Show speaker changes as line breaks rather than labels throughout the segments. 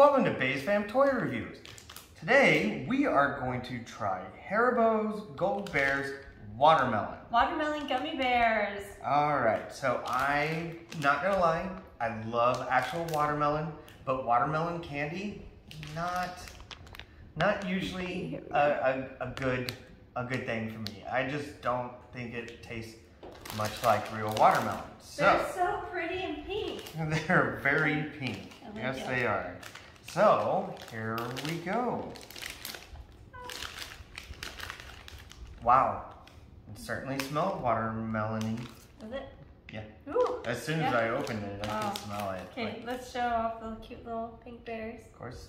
Welcome to Baz Fam Toy Reviews. Today we are going to try Haribo's Gold Bears Watermelon.
Watermelon gummy bears.
Alright, so I'm not gonna lie, I love actual watermelon, but watermelon candy, not not usually a, a, a good a good thing for me. I just don't think it tastes much like real watermelon. So
They're so pretty and pink.
they're very pink.
Like
Yes,
it.
they are. So here we go. Wow, it certainly smells watermelony.
Is it?
Yeah.
Ooh.
As soon as I opened it, I
Wow.
could smell it.
Okay,
Like,
let's show off the cute little pink bears.
of course.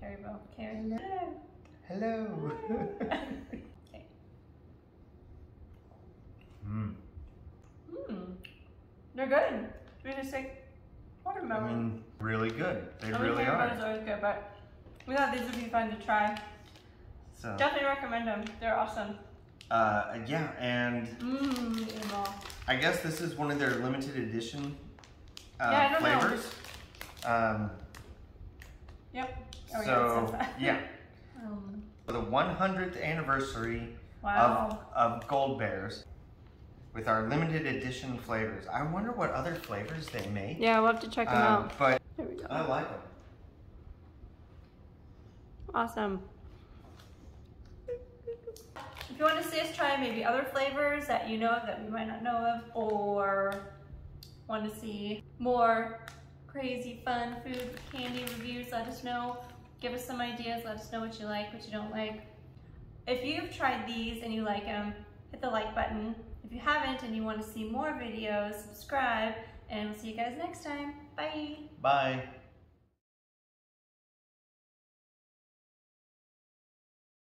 Carry both. Carry.
Hello.
okay.
mm.
Mmm. They're good. They just like
I
watermelon.
mean, really good. They
I mean,
really are.
always good, but we thought these would be fun to try.
So,
Definitely recommend them. They're awesome.
uh, yeah, and
all.
I guess this is one of their limited edition uh,
Yeah, I don't know.
Um,
Yep. Oh,
so, yeah,
Um,
for the 100th anniversary
wow.
of, of Gold Bears with our limited edition flavors. I wonder what other flavors they make.
yeah, we'll have to check them
Um,
out.
but
There we go.
I like them.
Awesome. If you want to see us try maybe other flavors that you know of that we might not know of, or want to see more crazy fun food candy reviews, let us know. Give us some ideas, let us know what you like, what you don't like. If you've tried these and you like them, hit the like button. You haven't and you want to see more videos, subscribe, and we'll see you guys next time. Bye!
Bye.